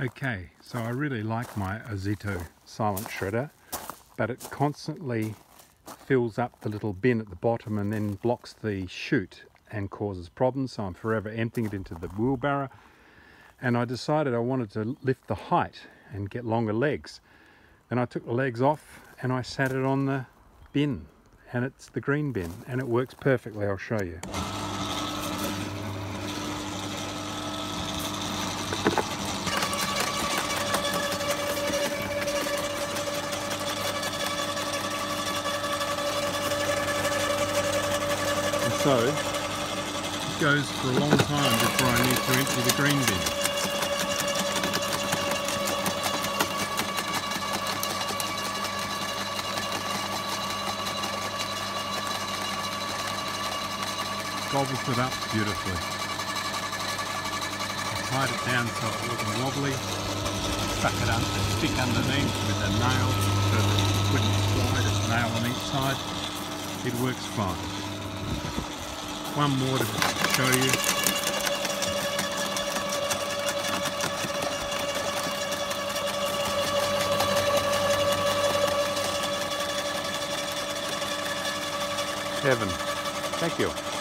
Okay, so I really like my Ozito silent shredder, but it constantly fills up the little bin at the bottom and then blocks the chute and causes problems. So I'm forever emptying it into the wheelbarrow. And I decided I wanted to lift the height and get longer legs. Then I took the legs off and I sat it on the bin and it's the green bin and it works perfectly. I'll show you. So it goes for a long time before I need to empty the green bin. Gobbles it up beautifully. Tied it down so it wasn't wobbly, stuck it up and stick underneath with a nail so that it wouldn't slide, a nail on each side. It works fine one more to show you. Kevin, thank you.